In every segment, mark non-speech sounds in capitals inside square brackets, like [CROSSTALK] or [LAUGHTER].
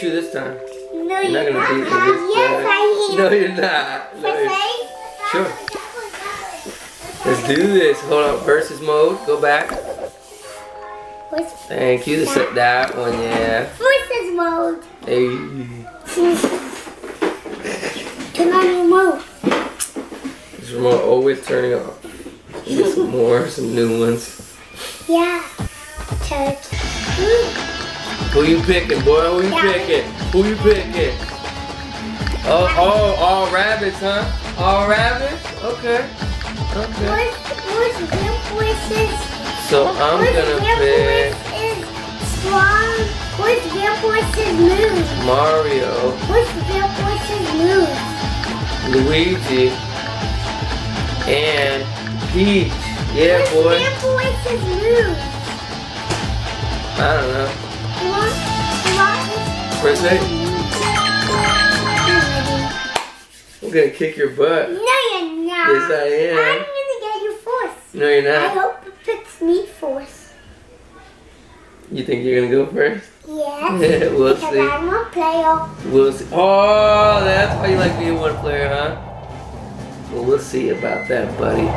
beat you this time. No, You're not you're gonna beat me this Yes, time. I [LAUGHS] am. No, you're not. No, you're- Sure. Let's do this. Hold on. Versus mode. Go back. What's Thank you. Set that one. Yeah. versus mode? Hey. Turn on your mode. This remote always turning off. Get some more. Some new ones. Yeah. Church. Who you picking, boy? Who you picking? Who you picking? Oh, oh, all Rabbids, huh? All Rabbids? Okay. Okay. What's, what's? So I'm What's gonna pick? What's voices move? Mario, What's voices move? Luigi, and Peach. Yeah, What's boy. real voices move? I don't know. You want? You want? Press A. I'm gonna kick your butt. No, you're not. Yes, I am. I'm gonna get you first. No, you're not. I hope it picks me first. You think you're gonna go first? Yes. [LAUGHS] we'll because see. I'm a player. We'll see. Oh, that's why you like being one player, huh? Well, we'll see about that, buddy. No,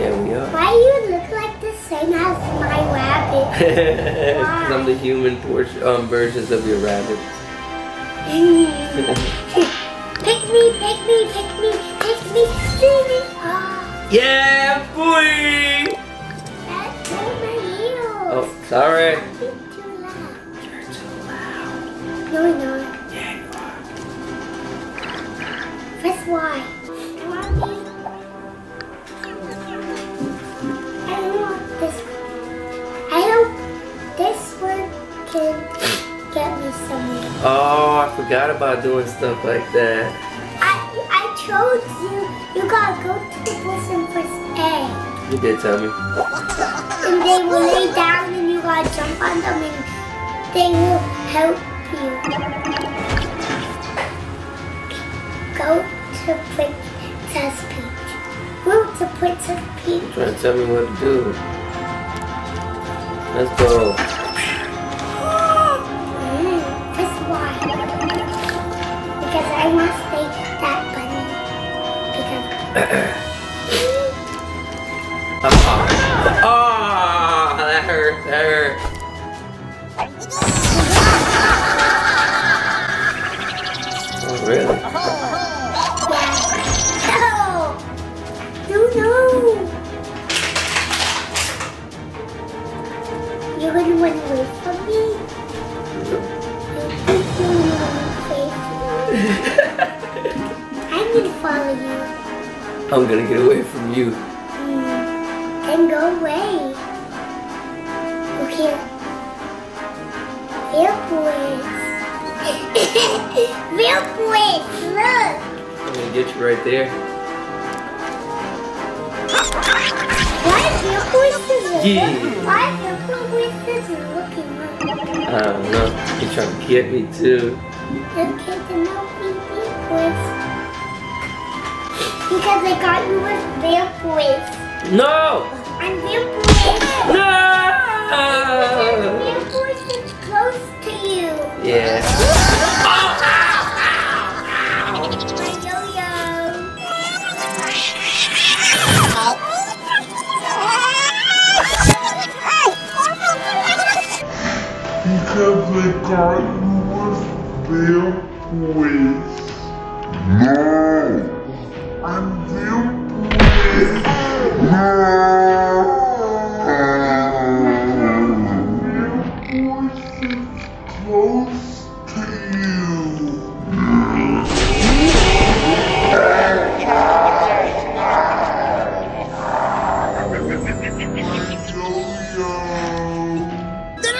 Yeah, we are. why you look like the same as my Rabbid? [LAUGHS] I'm the human portion, um, versions of your Rabbid. [LAUGHS] pick me, pick me, pick me, pick me, pick me. Oh, yeah, boy! that's my ears. Oh, sorry. You're too loud. You're too loud. No, you're not. Yeah, you are. Press Y. Oh, I forgot about doing stuff like that. I I told you you gotta go to the press A. You did tell me. And they will lay down and you gotta jump on them and they will help you. Go to Princess Peach. Go to Princess Peach. Trying to tell me what to do. Let's go. Uh-uh. [COUGHS] I'm gonna get away from you. Then go away. [LAUGHS] Look here. Real boys. Real boys, look. I'm gonna get you right there. Why is real Yeah. Why is real looking like I don't know. You're trying to get me too. Okay, then no real boys. Because I got you with boys. No! I'm boys. No! Boys is close to you. Yeah.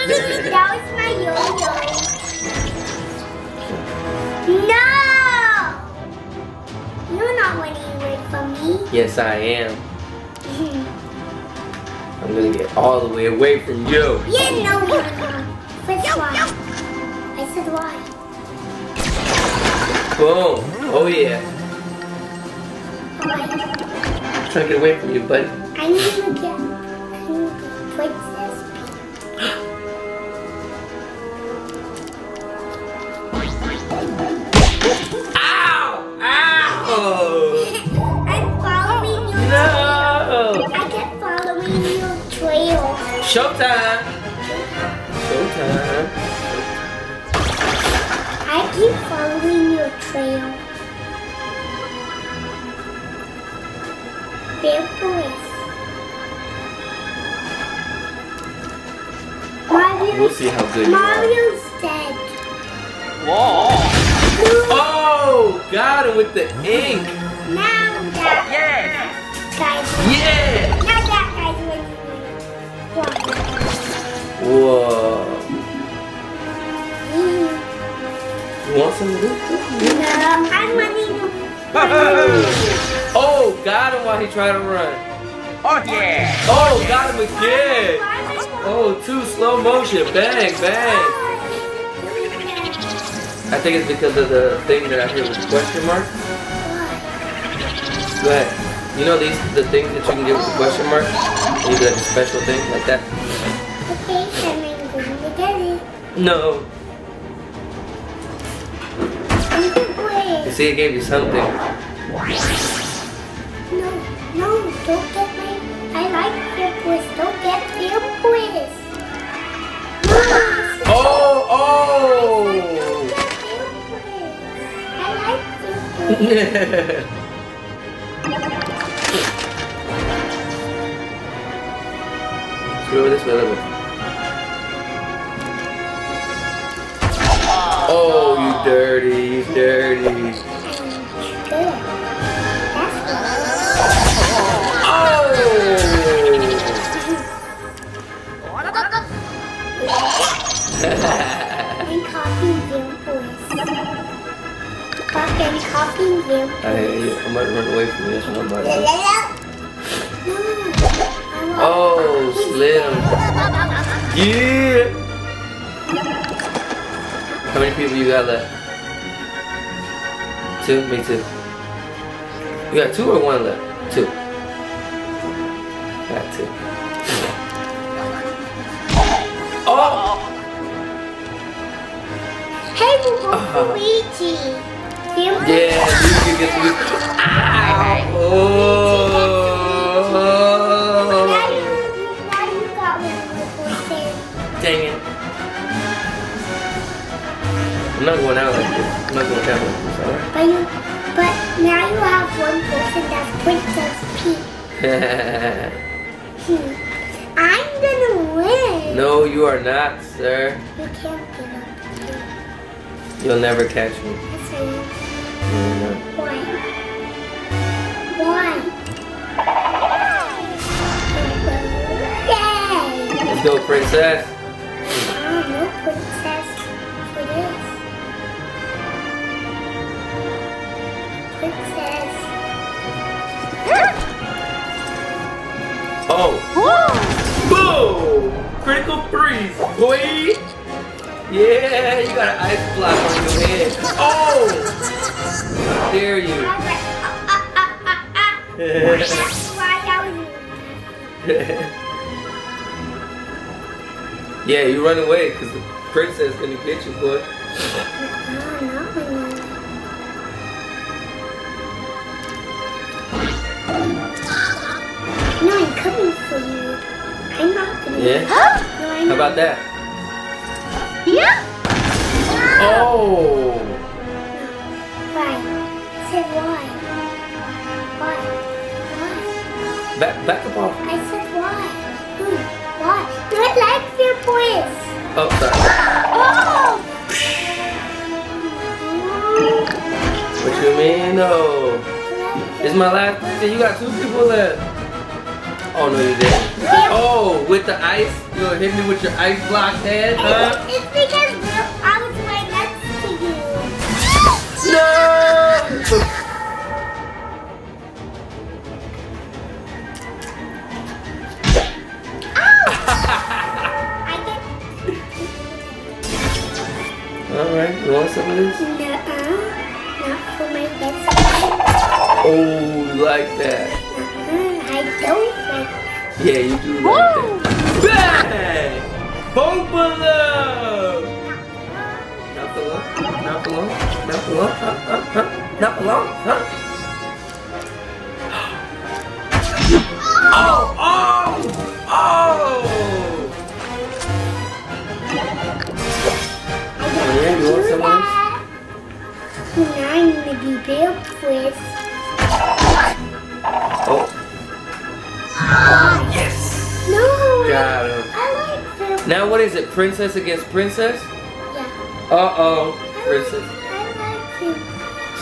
That was my yo-yo. No! You're not running away from me. Yes, I am. [LAUGHS] I'm gonna get all the way away from you. yeah, no, you're not. Press Y. I said Y. Boom. Oh yeah. Y. I'm trying to get away from you, buddy. I need to get I need to I'm following your no. I kept following your trail. Showtime. Showtime. I keep following your trail. Bear boys. Mario's, we'll see how good Mario's dead. Whoa the ink. Now that guy's Yeah. now that guy's winning. Whoa. You want some of this? No, I'm winning. Oh, got him while he tried to run. Oh yeah! Oh, got him again. Oh, two slow motion. Bang, bang. I think it's because of the thing that I hear with the question mark. Ahead. You know these the things that you can get with the question mark? Maybe like a special thing like that. Okay, I'm to get it. No. You see, it gave you something. No, no, don't get my. I like your quiz. Don't get your quiz. No, Oh, oh. don't your quiz. I like your quiz. [LAUGHS] This. Oh, you dirty, you dirty. Good. That's Oh! I'm copying your quiz. Fuck, I'm Oh, Slim. Yeah. How many people you got left? Two? Me too. You got two or one left? Two. Got two. Oh! Hey, Luigi. Uh-huh. Your Yeah, you can get me. Ow! Oh! I'm not going out like this. I'm not going out like this, alright? But you, but now you have one person that's Princess Peach. [LAUGHS] Hmm. I'm gonna win. no, you are not, sir. You can't give up. You'll never catch me. That's. You're. Why? Why? Yay! Let's go, princess. Boom! Critical freeze, boy. Yeah, you got an ice block on your head. Oh! How dare you? ah, ah, ah, ah, ah. Yeah, you run away because the princess gonna get you, boy. [LAUGHS] for you. I'm not gonna. Yeah? No, I'm How about that? Yeah. Oh! Why? Said why? Why? Why? Back, back up off. I said why? Hmm. Why? Do I like your voice? Oh, sorry. Oh! What you mean? No. It's my last. You got two people left. Oh, no, you didn't. Oh, with the ice? You gonna hit me with your ice block head, huh? It's because I was right next to you. No! Huh? Huh? Huh? Not long? Huh? Oh! Oh! Oh! Oh, yeah, you want some of this? Now I'm gonna be Bill Quiz. Oh, yes. No, Got him. I like Bill. Now what is it? Princess against princess? Yeah. Uh-oh. Princess.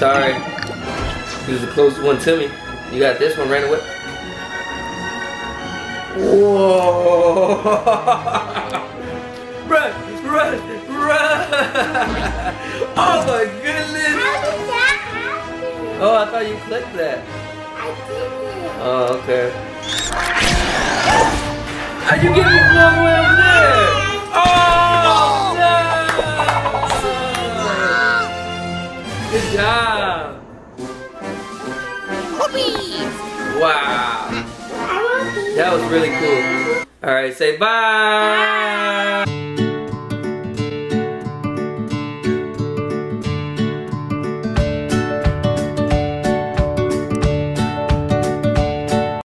I like him. Sorry. He was the closest one to me. You got this one right away. Whoa! [LAUGHS] run, run, run! [LAUGHS] Oh my goodness! How did that happen? Oh, I thought you clicked that. I didn't. Oh, okay. Are you getting blown away over there? Oh Good job. Wow. These. That was really cool. All right, say bye.